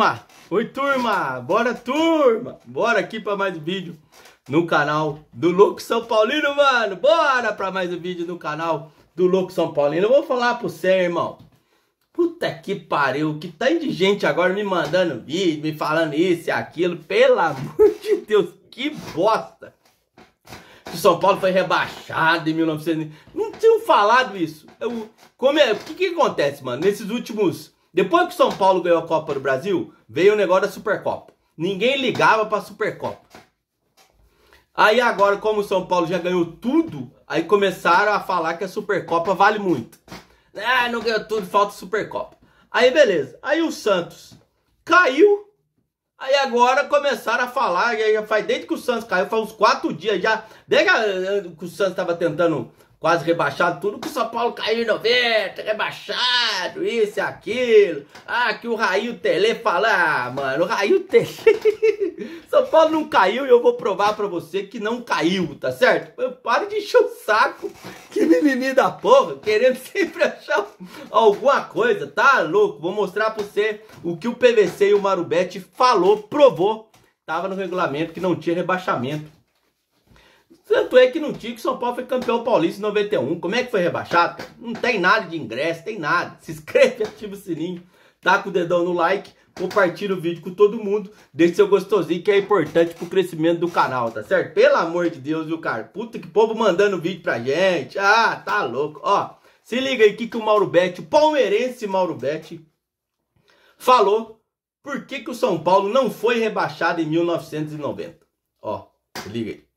turma! Oi, turma! Bora, turma! Bora aqui para mais um vídeo no canal do Louco São Paulino, mano! Bora para mais um vídeo no canal do Louco São Paulino. Eu vou falar pro você, irmão. Puta que pariu, que tá de gente agora me mandando vídeo, me falando isso e aquilo. Pelo amor de Deus, que bosta! Que São Paulo foi rebaixado em 1900. Não tinham falado isso. Eu, como é, o que que acontece, mano? Nesses últimos depois que o São Paulo ganhou a Copa do Brasil, veio o negócio da Supercopa. Ninguém ligava pra Supercopa. Aí agora, como o São Paulo já ganhou tudo, aí começaram a falar que a Supercopa vale muito. Ah, não ganhou tudo, falta Supercopa. Aí beleza. Aí o Santos caiu. Aí agora começaram a falar, já faz desde que o Santos caiu, faz uns quatro dias já. Desde que o Santos estava tentando quase rebaixado, tudo que o São Paulo caiu em 90, rebaixado, isso e aquilo. Ah, que o Raio Tele fala, ah, mano, o Raio Tele. São Paulo não caiu e eu vou provar pra você que não caiu, tá certo? Pare de encher o saco, que mimimi da porra, querendo sempre achar alguma coisa, tá louco? Vou mostrar pra você o que o PVC e o Marubete falou, provou. Tava no regulamento que não tinha rebaixamento. Tanto é que não tinha que São Paulo foi campeão paulista em 91. Como é que foi rebaixado? Não tem nada de ingresso, tem nada. Se inscreve, ativa o sininho, taca o dedão no like, compartilha o vídeo com todo mundo, deixa seu gostosinho que é importante pro crescimento do canal, tá certo? Pelo amor de Deus, viu, cara? Puta que povo mandando vídeo pra gente. Ah, tá louco. Ó, se liga aí que, que o Mauro Betti, o palmeirense Mauro Betti, falou por que, que o São Paulo não foi rebaixado em 1990. Ó, se liga aí.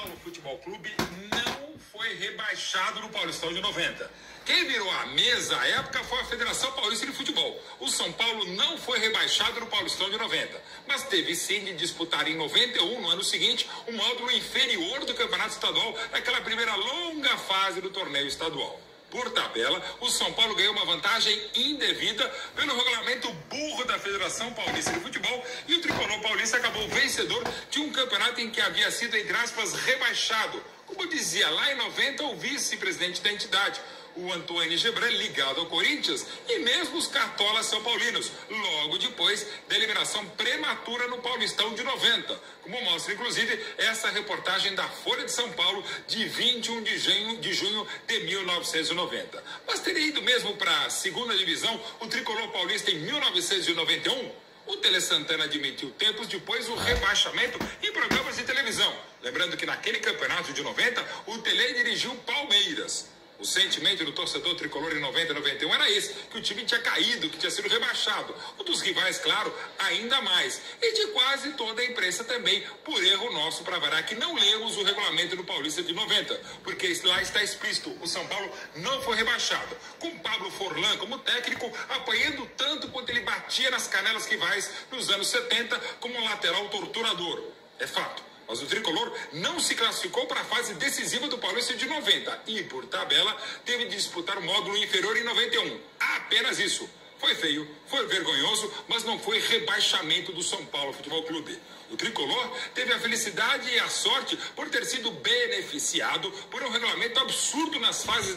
Paulo Futebol Clube não foi rebaixado no Paulistão de 90. Quem virou a mesa à época foi a Federação Paulista de Futebol. O São Paulo não foi rebaixado no Paulistão de 90, mas teve sim de disputar em 91, no ano seguinte, o módulo inferior do Campeonato Estadual, naquela primeira longa fase do torneio estadual. Por tabela, o São Paulo ganhou uma vantagem indevida pelo regulamento burro da Federação Paulista de Futebol e o tricolor paulista acabou vencedor de um campeonato em que havia sido, entre aspas, rebaixado. Como dizia lá em 90 o vice-presidente da entidade o Antônio Gebran ligado ao Corinthians e mesmo os cartolas são paulinos, logo depois da eliminação prematura no Paulistão de 90, como mostra inclusive essa reportagem da Folha de São Paulo de 21 de junho de, junho de 1990. Mas teria ido mesmo para a segunda divisão o tricolor paulista em 1991? O Tele Santana admitiu tempos depois o rebaixamento em programas de televisão. Lembrando que naquele campeonato de 90, o Tele dirigiu Palmeiras. O sentimento do torcedor tricolor em 90 e 91 era esse, que o time tinha caído, que tinha sido rebaixado. O dos rivais, claro, ainda mais. E de quase toda a imprensa também, por erro nosso para varar que não lemos o regulamento do Paulista de 90, porque lá está explícito, o São Paulo não foi rebaixado. Com Pablo Forlan como técnico, apanhando tanto quanto ele batia nas canelas rivais nos anos 70 como um lateral torturador. É fato. Mas o tricolor não se classificou para a fase decisiva do Paulista de 90 e, por tabela, teve de disputar o módulo inferior em 91. Apenas isso. Foi feio, foi vergonhoso, mas não foi rebaixamento do São Paulo Futebol Clube. O tricolor teve a felicidade e a sorte por ter sido beneficiado por um regulamento absurdo nas fases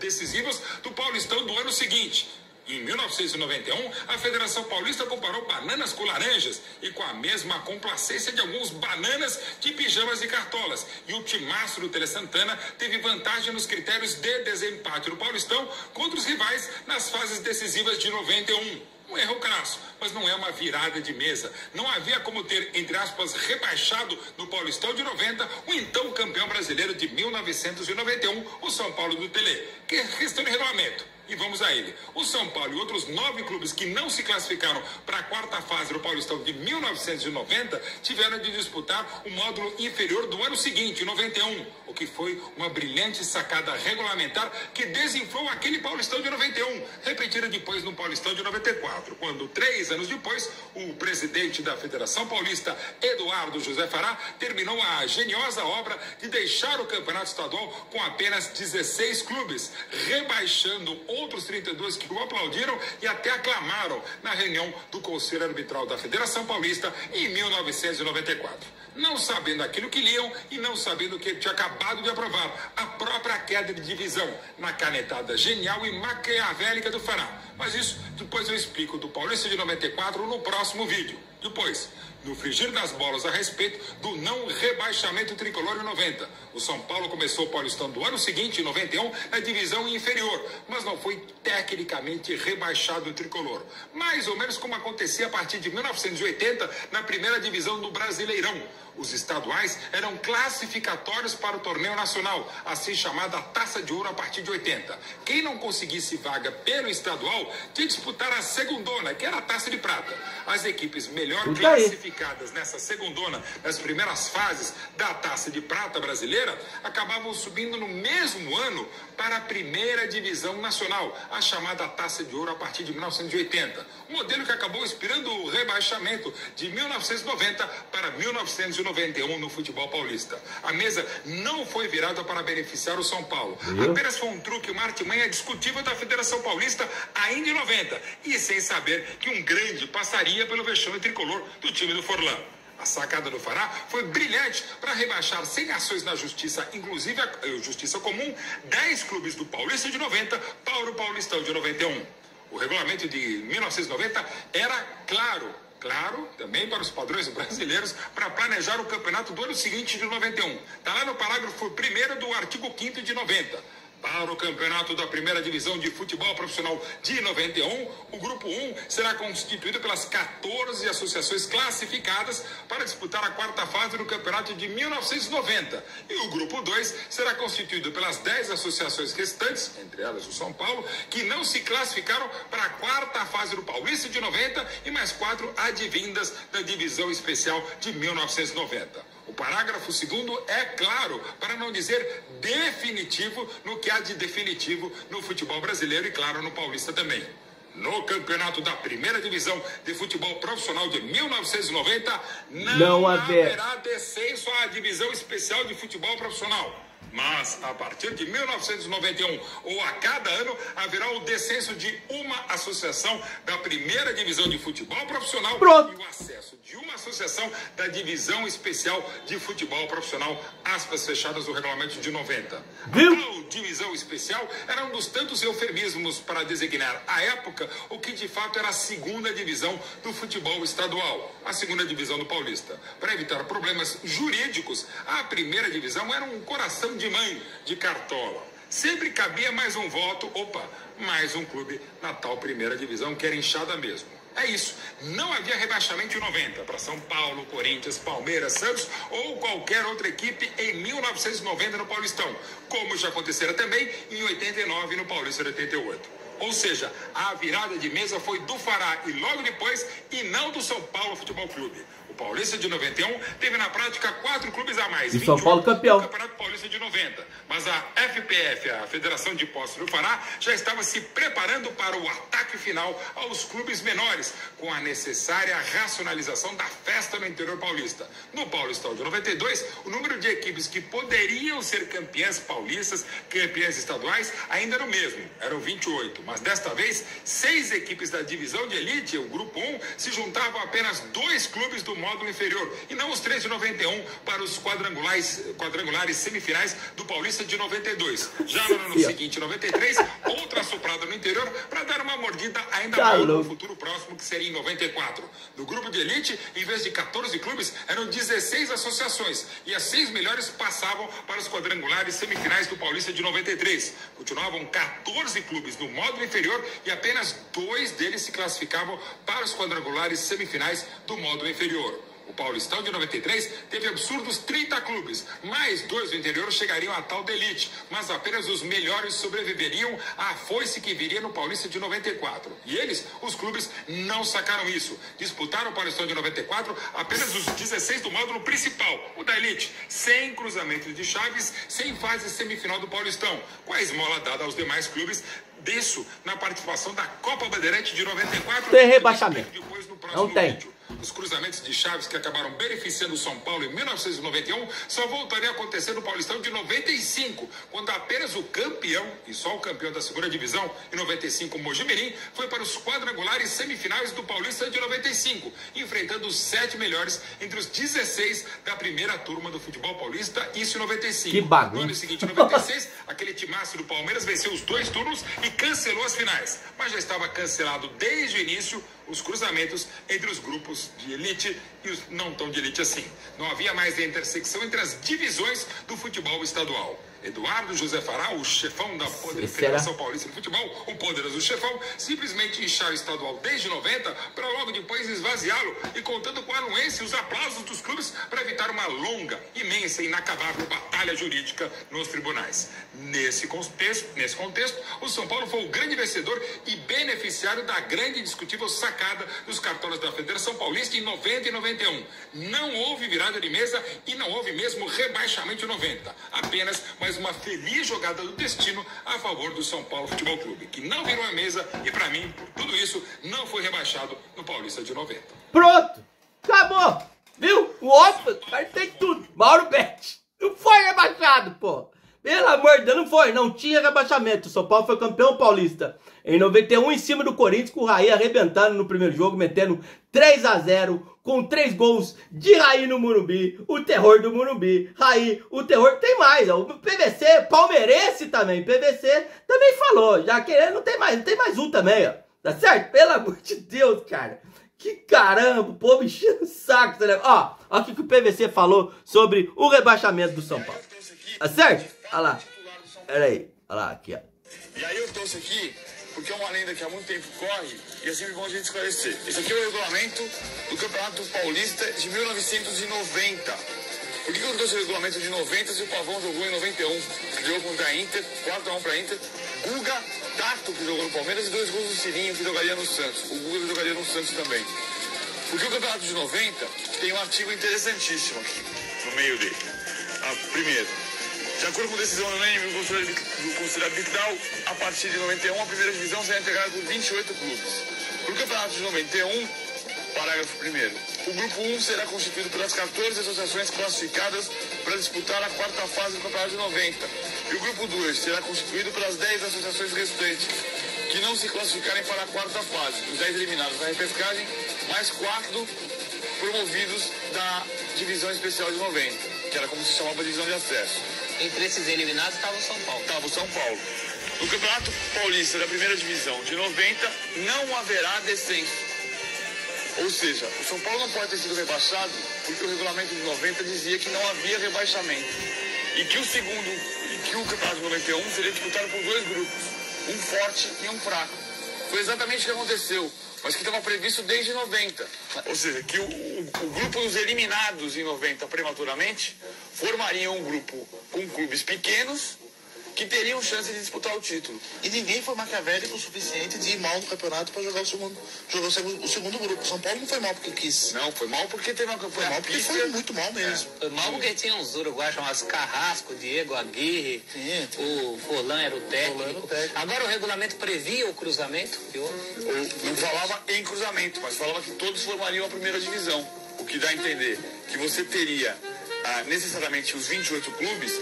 decisivas do Paulistão do ano seguinte. Em 1991, a Federação Paulista comparou bananas com laranjas e com a mesma complacência de alguns bananas de pijamas e cartolas. E o timaço do Tele Santana teve vantagem nos critérios de desempate no Paulistão contra os rivais nas fases decisivas de 91. Um erro crasso, mas não é uma virada de mesa. Não havia como ter, entre aspas, rebaixado no Paulistão de 90 o então campeão brasileiro de 1991, o São Paulo do Tele. Que questão de regulamento. E vamos a ele. O São Paulo e outros nove clubes que não se classificaram para a quarta fase do Paulistão de 1990 tiveram de disputar o módulo inferior do ano seguinte, 91, o que foi uma brilhante sacada regulamentar que desinflou aquele Paulistão de 91, repetida depois no Paulistão de 94, quando três anos depois o presidente da Federação Paulista, Eduardo José Fará, terminou a geniosa obra de deixar o campeonato estadual com apenas 16 clubes, rebaixando outros 32 que o aplaudiram e até aclamaram na reunião do Conselho Arbitral da Federação Paulista em 1994. Não sabendo aquilo que liam e não sabendo o que tinha acabado de aprovar, a própria queda de divisão, na canetada genial e maquiavélica do Fará. Mas isso depois eu explico do Paulista de 94 no próximo vídeo. Depois, no frigir das bolas a respeito do não rebaixamento tricolor em 90. O São Paulo começou o Paulistão do ano seguinte, em 91, na divisão inferior, mas não foi tecnicamente rebaixado o tricolor. Mais ou menos como acontecia a partir de 1980 na primeira divisão do Brasileirão. Os estaduais eram classificatórios para o torneio nacional, assim chamada Taça de Ouro a partir de 80. Quem não conseguisse vaga pelo estadual tinha que disputar a segundona, que era a Taça de Prata. As equipes melhor classificadas nessa segundona, nas primeiras fases da Taça de Prata brasileira, acabavam subindo no mesmo ano para a primeira divisão nacional, a chamada Taça de Ouro a partir de 1980. Modelo que acabou inspirando o rebaixamento de 1990 para 1990. 91 no futebol paulista. A mesa não foi virada para beneficiar o São Paulo. Viu? Apenas foi um truque, uma artimanha discutível da Federação Paulista ainda em 90. E sem saber que um grande passaria pelo vexame tricolor do time do Forlan. A sacada do Fará foi brilhante para rebaixar sem ações na justiça, inclusive a eh, justiça comum, 10 clubes do Paulista de 90 para o Paulistão de 91. O regulamento de 1990 era claro claro, também para os padrões brasileiros, para planejar o campeonato do ano seguinte de 91. Está lá no parágrafo 1 do artigo 5 de 90. Para o campeonato da primeira divisão de futebol profissional de 91, o grupo 1 será constituído pelas 14 associações classificadas para disputar a quarta fase do campeonato de 1990. E o grupo 2 será constituído pelas 10 associações restantes, entre elas o São Paulo, que não se classificaram para a quarta fase do Paulista de 90 e mais quatro advindas da divisão especial de 1990. O parágrafo segundo é claro, para não dizer definitivo, no que há de definitivo no futebol brasileiro e, claro, no paulista também. No campeonato da primeira divisão de futebol profissional de 1990, não, não haverá descenso à divisão especial de futebol profissional. Mas, a partir de 1991 ou a cada ano, haverá o descenso de uma associação da primeira divisão de futebol profissional Pronto. e o acesso de uma associação da divisão especial de futebol profissional, aspas fechadas do regulamento de 90. Viu? A tal divisão especial era um dos tantos eufemismos para designar, à época, o que de fato era a segunda divisão do futebol estadual, a segunda divisão do Paulista. Para evitar problemas jurídicos, a primeira divisão era um coração de de mãe de Cartola. Sempre cabia mais um voto, opa, mais um clube na tal primeira divisão, que era inchada mesmo. É isso. Não havia rebaixamento em 90 para São Paulo, Corinthians, Palmeiras, Santos ou qualquer outra equipe em 1990 no Paulistão, como já acontecera também em 89 no Paulista de 88. Ou seja, a virada de mesa foi do Fará e logo depois e não do São Paulo Futebol Clube. O Paulista de 91 teve na prática quatro clubes a mais. E São Paulo campeão. Campeonato Paulista de 90. Mas a FPF, a Federação de Postos do Pará, já estava se preparando para o ataque final aos clubes menores, com a necessária racionalização da festa no interior paulista. No Paulistão de 92, o número de equipes que poderiam ser campeãs paulistas, campeãs estaduais, ainda era o mesmo, eram 28. Mas desta vez, seis equipes da divisão de elite, o Grupo 1, se juntavam apenas dois clubes do módulo inferior, e não os três de 91 para os quadrangulares, quadrangulares semifinais do Paulista de 92. Já no ano seguinte, 93, outra soprada no interior para dar uma mordida ainda tá maior no futuro próximo, que seria em 94. No grupo de elite, em vez de 14 clubes, eram 16 associações, e as seis melhores passavam para os quadrangulares semifinais do Paulista de 93. Continuavam 14 clubes no módulo inferior e apenas dois deles se classificavam para os quadrangulares semifinais do módulo inferior. O Paulistão de 93 teve absurdos 30 clubes, mais dois do interior chegariam à tal de elite, mas apenas os melhores sobreviveriam à foice que viria no Paulista de 94. E eles, os clubes, não sacaram isso. Disputaram o Paulistão de 94 apenas os 16 do módulo principal, o da elite, sem cruzamento de chaves, sem fase semifinal do Paulistão, com a esmola dada aos demais clubes disso na participação da Copa Bandeirante de 94. Tem rebaixamento. Não tem. Vídeo. Os cruzamentos de chaves que acabaram beneficiando o São Paulo em 1991 só voltariam a acontecer no Paulistão de 95, quando apenas o campeão, e só o campeão da segunda divisão, em 95, o Mojimirim, foi para os quadrangulares semifinais do Paulista de 95, enfrentando os sete melhores entre os 16 da primeira turma do futebol paulista, isso em 95. Que bagunça. No ano seguinte, em 96, aquele timaço do Palmeiras venceu os dois turnos e cancelou as finais. Mas já estava cancelado desde o início os cruzamentos entre os grupos de elite e os não tão de elite assim. Não havia mais intersecção entre as divisões do futebol estadual. Eduardo José Fará, o chefão da Poder Federação Paulista de Futebol, o poderoso chefão, simplesmente inchar o estadual desde 90 para logo depois esvaziá-lo e contando com o anuense os aplausos dos clubes para evitar uma longa, imensa e inacabável batalha jurídica nos tribunais. Nesse contexto, nesse contexto, o São Paulo foi o grande vencedor e beneficiário da grande e discutível sacada dos cartões da Federação Paulista em 90 e 91. Não houve virada de mesa e não houve mesmo rebaixamento em 90. Apenas mais uma feliz jogada do destino a favor do São Paulo Futebol Clube, que não virou a mesa e, para mim, por tudo isso, não foi rebaixado no Paulista de 90. Pronto! Acabou! Viu? O óbvio, mas tem tudo. Mauro Bet. Não foi rebaixado, pô. Pelo amor de Deus, não foi. Não tinha rebaixamento. O São Paulo foi campeão paulista em 91 em cima do Corinthians, com o Raí arrebentando no primeiro jogo, metendo 3 a 0 com três gols de Raí no Murumbi, o terror do Murumbi, Raí, o terror tem mais, ó, o PVC, palmeirense também, PVC também falou, já querendo, não tem mais, não tem mais um também, ó, tá certo? Pelo amor de Deus, cara, que caramba, o povo enchendo o saco, tá ó, ó o que o PVC falou sobre o rebaixamento do São Paulo, tá certo? Olha lá, pera aí, olha lá, aqui, ó. E aí eu trouxe aqui porque é uma lenda que há muito tempo corre e é sempre bom a gente esclarecer. Esse aqui é o regulamento do Campeonato Paulista de 1990. Por que eu trouxe o regulamento de 90 se o Pavão jogou em 91? Jogou contra a Inter, 4x1 pra Inter. Guga, Tato, que jogou no Palmeiras, e dois gols do Cirinho, que jogaria no Santos. O Guga jogaria no Santos também. Porque o Campeonato de 90 tem um artigo interessantíssimo aqui, no meio dele. Ah, primeiro, de acordo com decisão unânime do Conselho Arbitral, a partir de 91, a primeira divisão será integrada por 28 clubes. Para o campeonato de 91, parágrafo 1. O grupo 1 será constituído pelas 14 associações classificadas para disputar a quarta fase do campeonato de 90. E o grupo 2 será constituído pelas 10 associações restantes que não se classificarem para a quarta fase. Os 10 eliminados na repescagem, mais 4 promovidos da divisão especial de 90, que era como se chamava a divisão de acesso. Entre esses eliminados estava o São Paulo. Estava o São Paulo. No Campeonato Paulista da primeira divisão de 90, não haverá descenso. Ou seja, o São Paulo não pode ter sido rebaixado porque o regulamento de 90 dizia que não havia rebaixamento. E que o segundo, e que o Campeonato de 91 seria disputado por dois grupos, um forte e um fraco. Foi exatamente o que aconteceu mas que estava previsto desde 90. Ou seja, que o, o, o, grupo dos eliminados em 90 prematuramente formariam um grupo com clubes pequenos que teriam chance de disputar o título. E ninguém foi maquiavélico o suficiente de ir mal no campeonato para jogar o segundo, jogar o segundo grupo. O São Paulo não foi mal porque quis. Não, foi mal porque teve uma campanha. Foi mal porque foi muito mal mesmo. É. Foi mal porque tinha uns uruguaios chamados Carrasco, Diego Aguirre, Sim. o Forlan era o técnico. Técnico. Agora o regulamento previa o cruzamento? Não falava em cruzamento, mas falava que todos formariam a primeira divisão. O que dá a entender que você teria ah, necessariamente os 28 clubes,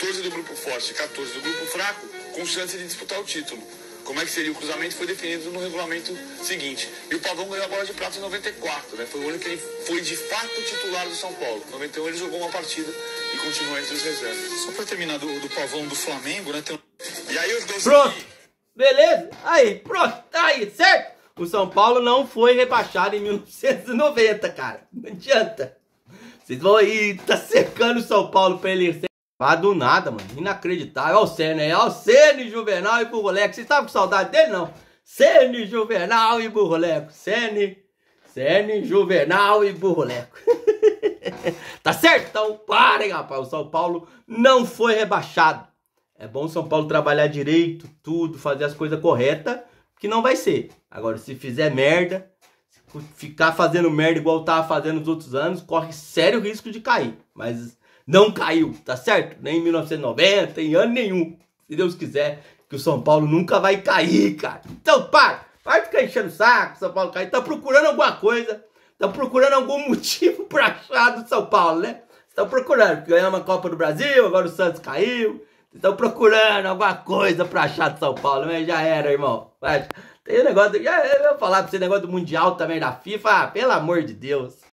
14 do grupo forte e 14 do grupo fraco, com chance de disputar o título. Como é que seria o cruzamento foi definido no regulamento seguinte. E o Pavão ganhou a bola de prata em 94, né? Foi o ano que ele foi de fato titular do São Paulo. Em 91 ele jogou uma partida e continuou entre os reservas. Só para terminar do, do Pavão do Flamengo, né? Tem... E aí os dois. Pronto! Aqui... Beleza? Aí, pronto, tá aí, certo? O São Paulo não foi rebaixado em 1990, cara. Não adianta. Vocês vão aí, tá secando o São Paulo pra ele Ah, do nada, mano. Inacreditável. Olha o Senna aí. Olha o Senna, Juvenal e Burroleco. Vocês estavam com saudade dele, não? Senna, Juvenal e Burroleco. Senna, Senna, Juvenal e Burroleco. tá certo? Então, parem, rapaz. O São Paulo não foi rebaixado. É bom o São Paulo trabalhar direito, tudo, fazer as coisas corretas, que não vai ser. Agora, se fizer merda, ficar fazendo merda igual tava fazendo nos outros anos, corre sério risco de cair. Mas não caiu, tá certo? Nem em 1990, em ano nenhum. Se Deus quiser, que o São Paulo nunca vai cair, cara. Então, para! Para ficar enchendo o saco, São Paulo cair. Tá procurando alguma coisa Estão procurando algum motivo para achar do São Paulo, né? Estão procurando, ganhamos a Copa do Brasil, agora o Santos caiu. Estão procurando alguma coisa para achar do São Paulo, mas já era, irmão. Tem o um negócio, já eu vou falar pra você, negócio do Mundial também da FIFA, ah, pelo amor de Deus.